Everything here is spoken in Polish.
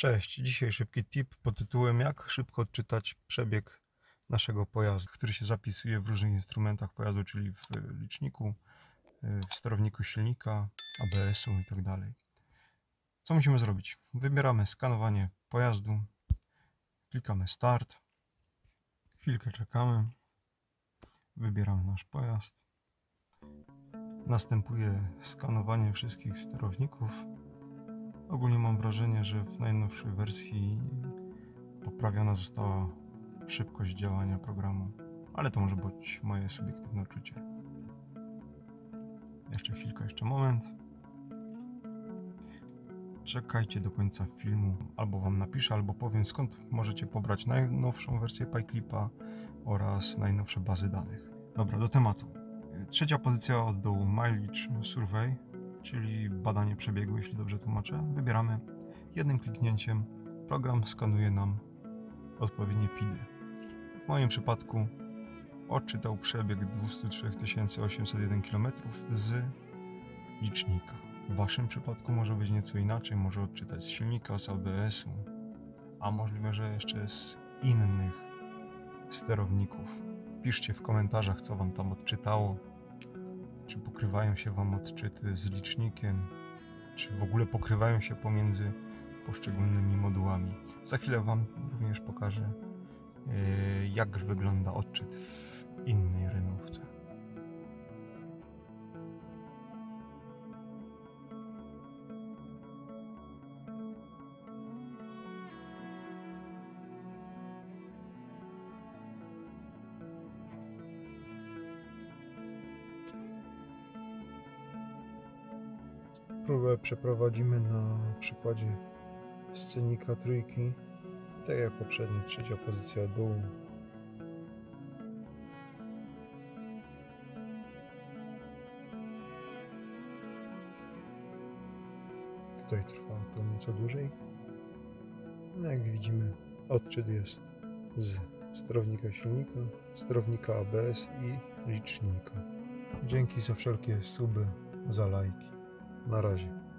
Cześć, dzisiaj szybki tip pod tytułem Jak szybko odczytać przebieg naszego pojazdu, który się zapisuje w różnych instrumentach pojazdu, czyli w liczniku, w sterowniku silnika, ABS-u i tak. Co musimy zrobić? Wybieramy skanowanie pojazdu, klikamy Start, chwilkę czekamy, wybieramy nasz pojazd, następuje skanowanie wszystkich sterowników Ogólnie mam wrażenie, że w najnowszej wersji poprawiona została szybkość działania programu, ale to może być moje subiektywne uczucie. Jeszcze chwilkę, jeszcze moment. Czekajcie do końca filmu, albo Wam napiszę, albo powiem skąd możecie pobrać najnowszą wersję PyClipa oraz najnowsze bazy danych. Dobra, do tematu. Trzecia pozycja od dołu Mileage Survey czyli badanie przebiegu, jeśli dobrze tłumaczę, wybieramy jednym kliknięciem. Program skanuje nam odpowiednie PIDy. W moim przypadku odczytał przebieg 203 801 km z licznika. W Waszym przypadku może być nieco inaczej, może odczytać z silnika, z ABS-u, a możliwe, że jeszcze z innych sterowników. Piszcie w komentarzach, co Wam tam odczytało czy pokrywają się Wam odczyty z licznikiem, czy w ogóle pokrywają się pomiędzy poszczególnymi modułami. Za chwilę Wam również pokażę, e, jak wygląda odczyt Próbę przeprowadzimy na przykładzie scenika trójki, tak jak poprzednio, trzecia pozycja dół. Tutaj trwa to nieco dłużej. No jak widzimy, odczyt jest z sterownika silnika, sterownika ABS i licznika. Dzięki za wszelkie suby, za lajki. Na razie.